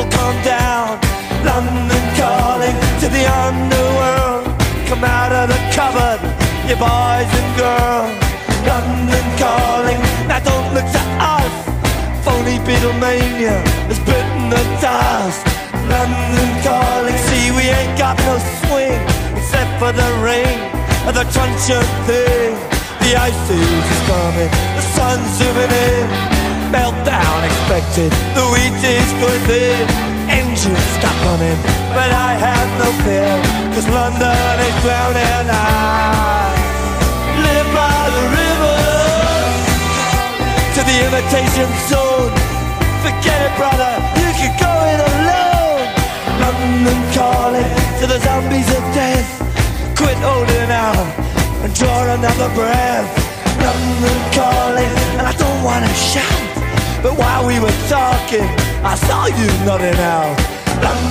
will come down. London calling to the underworld. Come out of the cupboard, you boys and girls. London calling, now don't look to us. Phony Beatlemania has bitten the dust. London calling, see we ain't got no swing except for the rain and the crunch of thing. The ice is coming, the sun's zooming in. Expected, the wheat is good in. Engines stop running, but I have no fear, cause London is drowning. I live by the river to the imitation zone. Forget it, brother, you can go it alone. London calling to the zombies of death. Quit holding out and draw another breath. London calling, and I don't wanna shout. But while we were talking, I saw you nodding out.